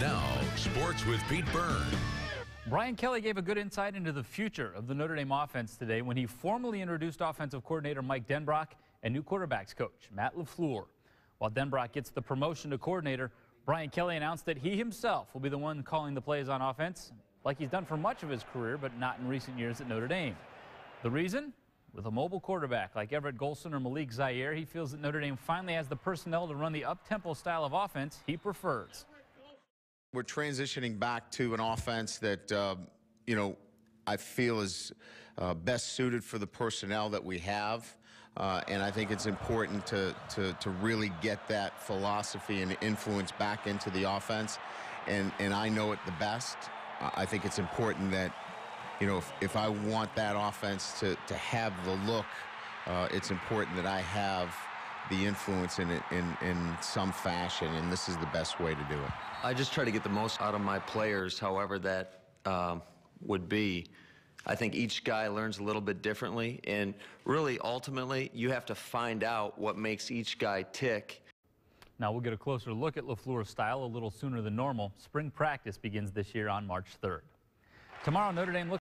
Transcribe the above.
Now, sports with Pete Byrne. Brian Kelly gave a good insight into the future of the Notre Dame offense today when he formally introduced offensive coordinator Mike Denbrock and new quarterbacks coach Matt LaFleur. While Denbrock gets the promotion to coordinator, Brian Kelly announced that he himself will be the one calling the plays on offense, like he's done for much of his career, but not in recent years at Notre Dame. The reason? With a mobile quarterback like Everett Golson or Malik Zaire, he feels that Notre Dame finally has the personnel to run the up-tempo style of offense he prefers. We're transitioning back to an offense that, uh, you know, I feel is uh, best suited for the personnel that we have. Uh, and I think it's important to, to, to really get that philosophy and influence back into the offense. And, and I know it the best. I think it's important that, you know, if, if I want that offense to, to have the look, uh, it's important that I have the influence in it in, in some fashion, and this is the best way to do it. I just try to get the most out of my players, however that um, would be. I think each guy learns a little bit differently, and really, ultimately, you have to find out what makes each guy tick. Now we'll get a closer look at LaFleur's style a little sooner than normal. Spring practice begins this year on March 3rd. Tomorrow, Notre Dame looks